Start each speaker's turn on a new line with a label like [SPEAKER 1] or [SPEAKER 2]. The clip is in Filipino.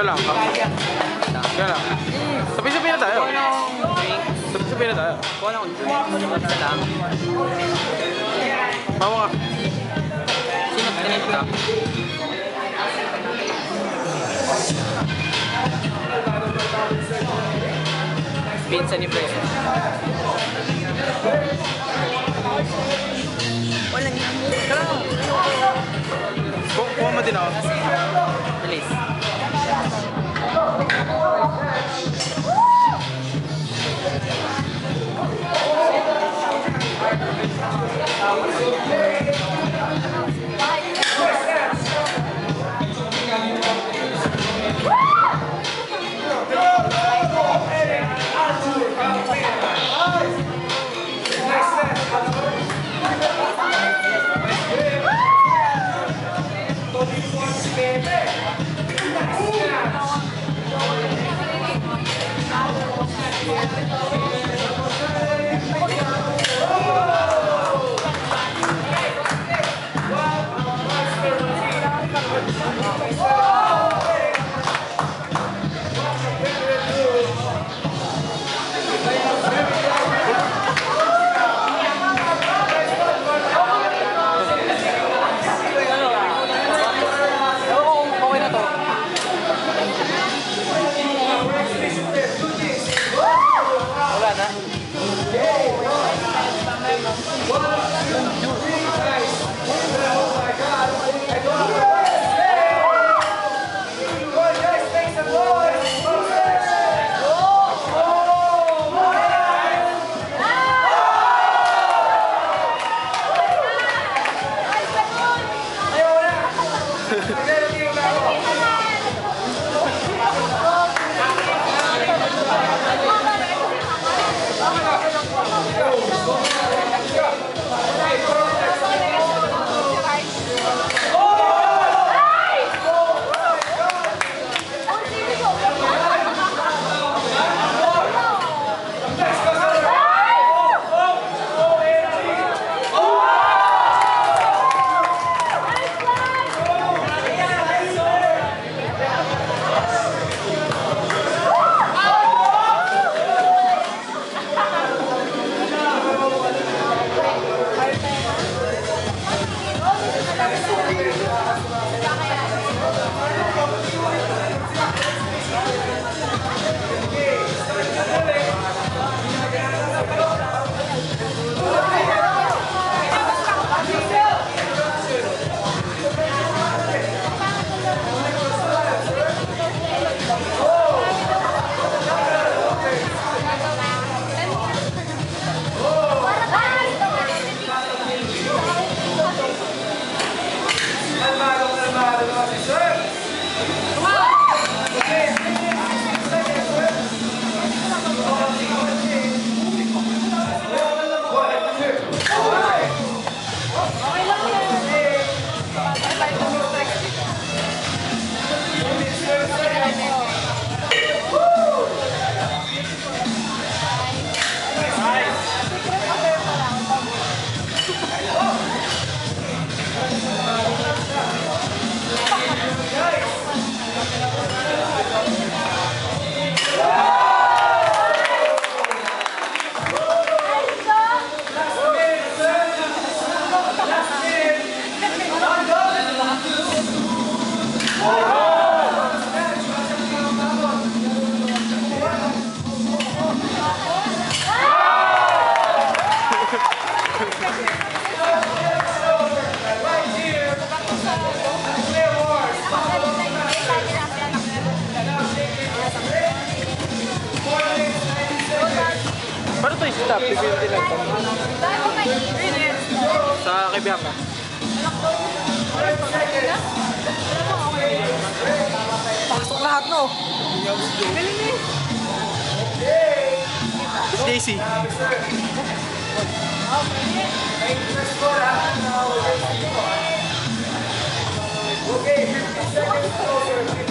[SPEAKER 1] Siya lang. Siya lang. Sabi-sabi na tayo. Sabi-sabi na tayo.
[SPEAKER 2] Kuha lang drink. Isa lang.
[SPEAKER 1] Bawa nga.
[SPEAKER 2] Sino tinip ka? Pizza ni Preso. Walang yan.
[SPEAKER 1] Ku- Kuha mo din ako.
[SPEAKER 2] Bilis. ま
[SPEAKER 1] す。Okay Basta, 350 lang. Sa Kibiang ka.
[SPEAKER 3] Pasok lahat, no? Galing eh.
[SPEAKER 1] Stacy. Okay, 50 seconds closer.